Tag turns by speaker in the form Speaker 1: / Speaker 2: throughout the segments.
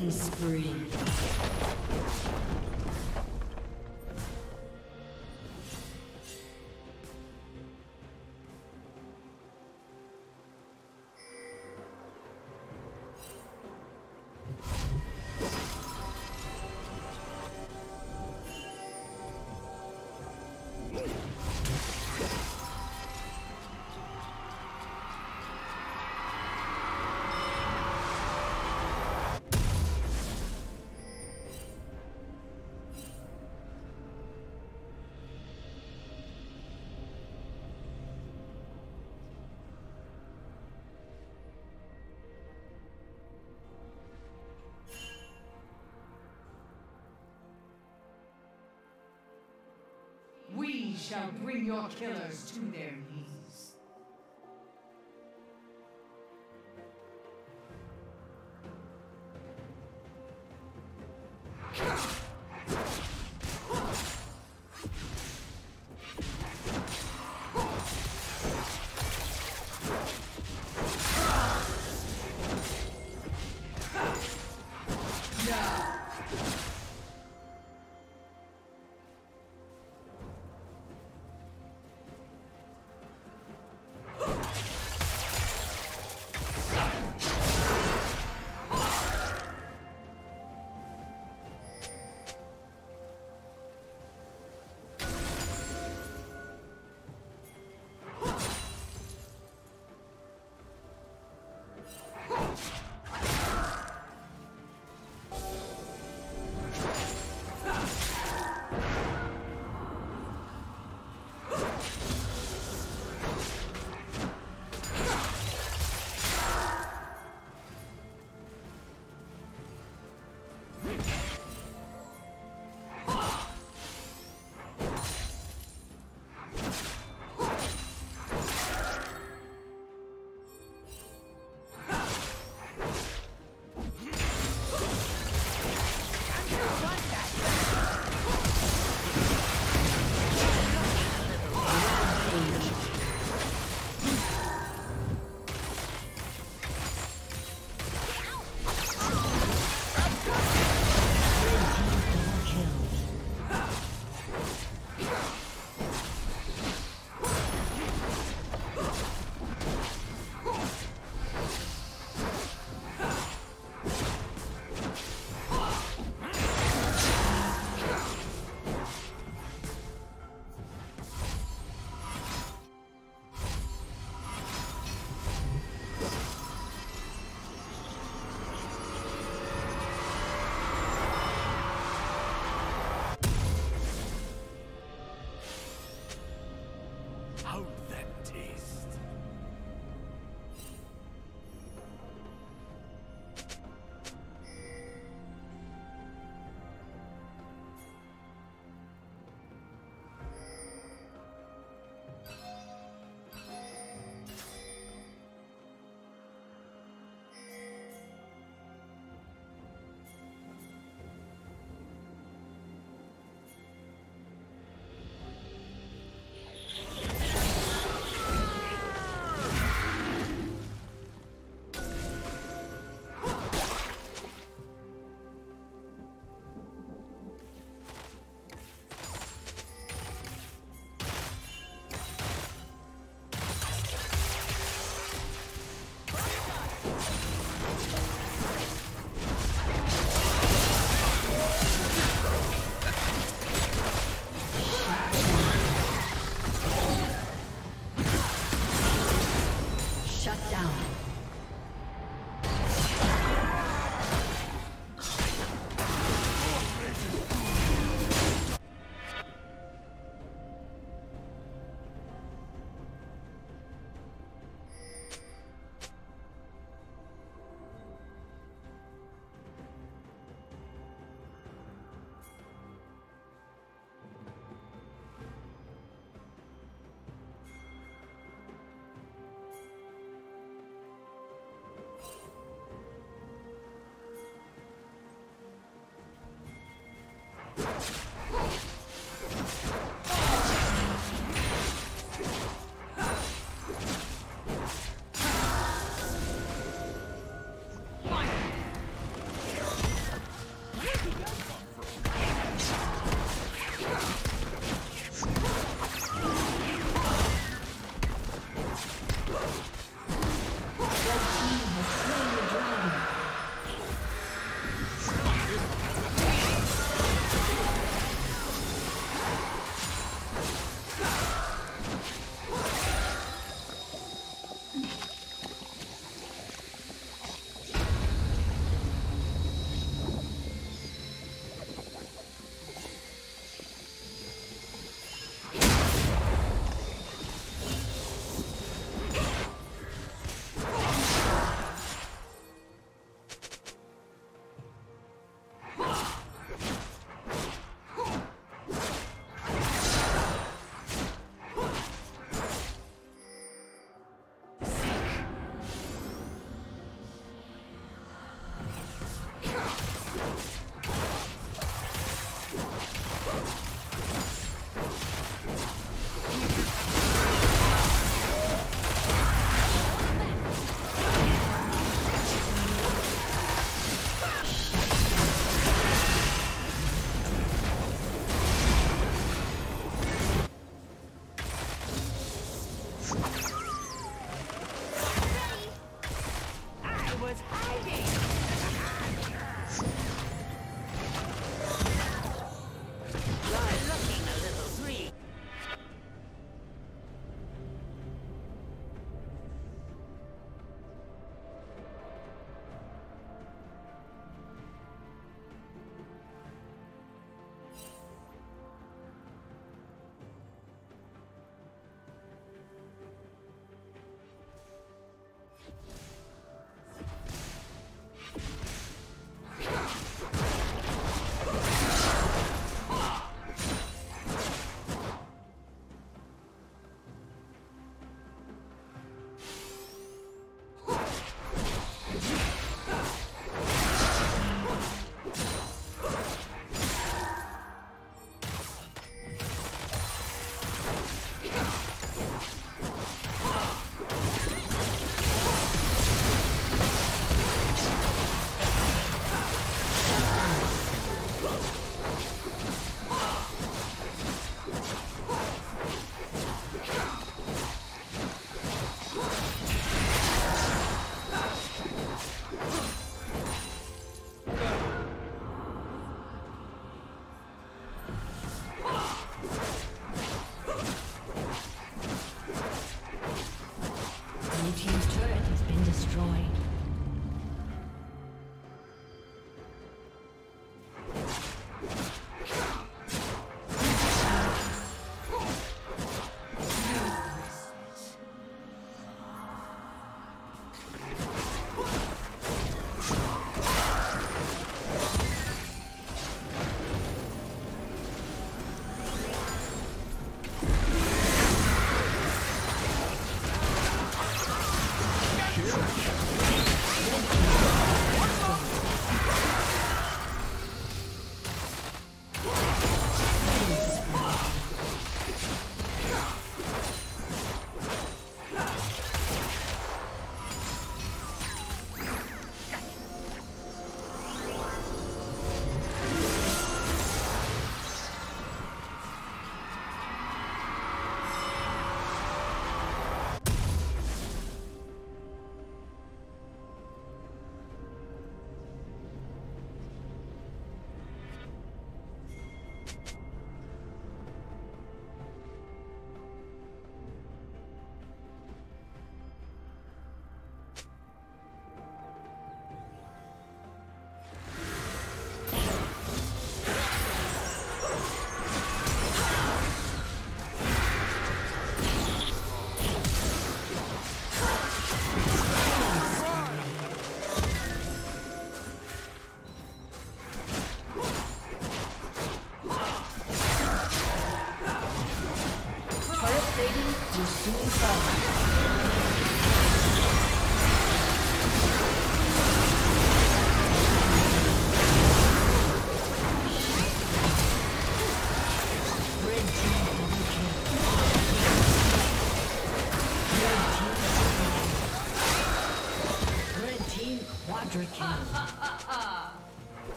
Speaker 1: Killing spree.
Speaker 2: Shall bring your killers to their destroyed.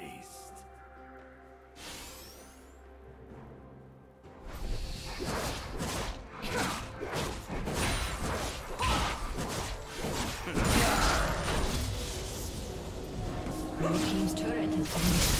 Speaker 2: taste.
Speaker 1: Blue Team's turret has been destroyed.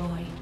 Speaker 1: destroyed.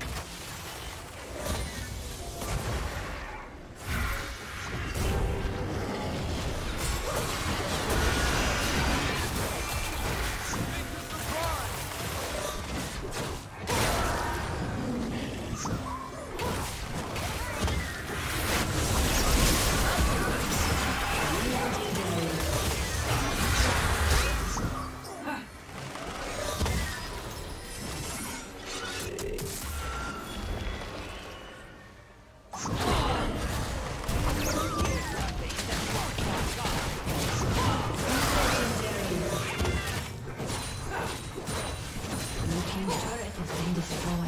Speaker 1: successful